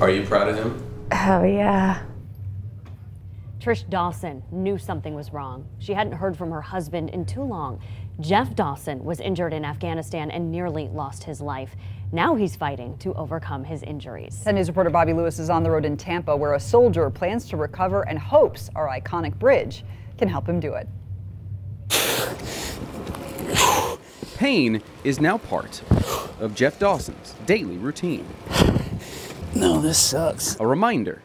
Are you proud of him? Oh, yeah. Trish Dawson knew something was wrong. She hadn't heard from her husband in too long. Jeff Dawson was injured in Afghanistan and nearly lost his life. Now he's fighting to overcome his injuries. 10 News reporter Bobby Lewis is on the road in Tampa where a soldier plans to recover and hopes our iconic bridge can help him do it. Pain is now part of Jeff Dawson's daily routine. No, this sucks. A reminder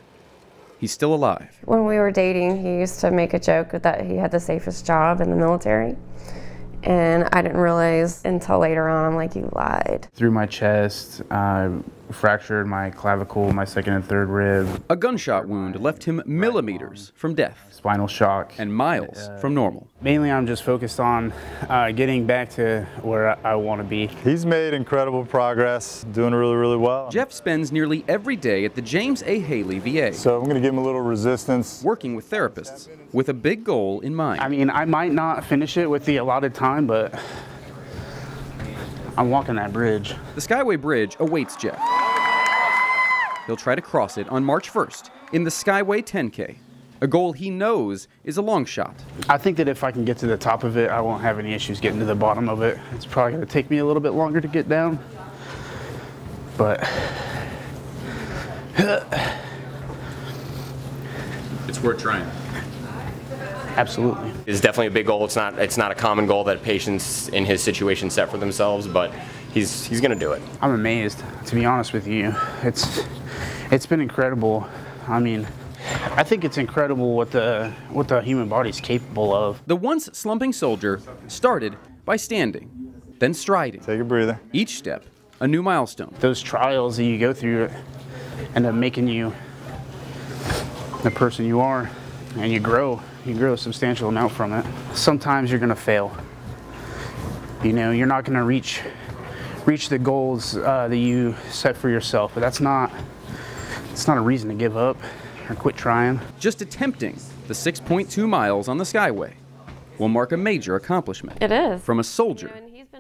he's still alive. When we were dating, he used to make a joke that he had the safest job in the military. And I didn't realize until later on, I'm like, you lied. Through my chest, I fractured my clavicle, my second and third rib. A gunshot wound left him millimeters from death. Spinal shock. And miles uh, from normal. Mainly, I'm just focused on uh, getting back to where I, I want to be. He's made incredible progress, doing really, really well. Jeff spends nearly every day at the James A. Haley VA. So I'm going to give him a little resistance. Working with therapists with a big goal in mind. I mean, I might not finish it with the allotted time, but I'm walking that bridge. The Skyway Bridge awaits Jeff. He'll try to cross it on March 1st in the Skyway 10K, a goal he knows is a long shot. I think that if I can get to the top of it, I won't have any issues getting to the bottom of it. It's probably going to take me a little bit longer to get down, but it's worth trying. Absolutely. It's definitely a big goal. It's not it's not a common goal that patients in his situation set for themselves, but he's he's going to do it. I'm amazed, to be honest with you. It's it's been incredible. I mean, I think it's incredible what the what the human body is capable of. The once slumping soldier started by standing, then striding. Take a breather. Each step a new milestone. Those trials that you go through end up making you the person you are and you grow. You grow a substantial amount from it. Sometimes you're gonna fail. You know, you're not gonna reach reach the goals uh, that you set for yourself, but that's not it's not a reason to give up or quit trying. Just attempting the 6.2 miles on the Skyway will mark a major accomplishment. It is. From a soldier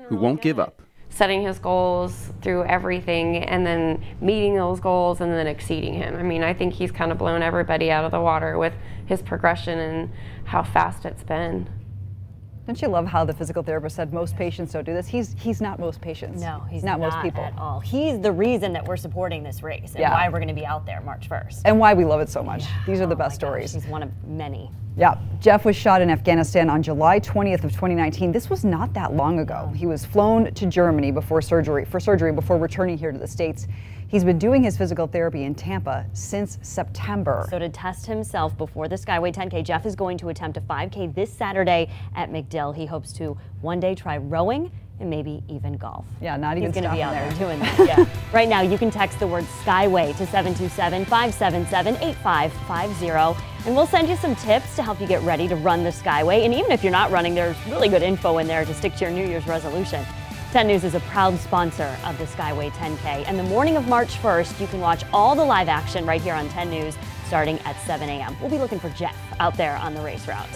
who won't give up. Setting his goals through everything and then meeting those goals and then exceeding him. I mean, I think he's kind of blown everybody out of the water with his progression and how fast it's been. Don't you love how the physical therapist said most patients don't do this? He's he's not most patients. No, he's not, not most people at all. He's the reason that we're supporting this race and yeah. why we're going to be out there March 1st. And why we love it so much. Yeah. These are the oh best stories. Gosh, he's one of many. Yeah, Jeff was shot in Afghanistan on July 20th of 2019. This was not that long ago. He was flown to Germany before surgery for surgery before returning here to the states. He's been doing his physical therapy in Tampa since September. So to test himself before the Skyway 10K, Jeff is going to attempt a 5K this Saturday at MacDill. He hopes to one day try rowing and maybe even golf. Yeah, not even He's going to be out there. there doing that. Yeah. right now, you can text the word Skyway to 727-577-8550, and we'll send you some tips to help you get ready to run the Skyway. And even if you're not running, there's really good info in there to stick to your New Year's resolution. 10 News is a proud sponsor of the Skyway 10K. And the morning of March 1st, you can watch all the live action right here on 10 News starting at 7 a.m. We'll be looking for Jeff out there on the race route.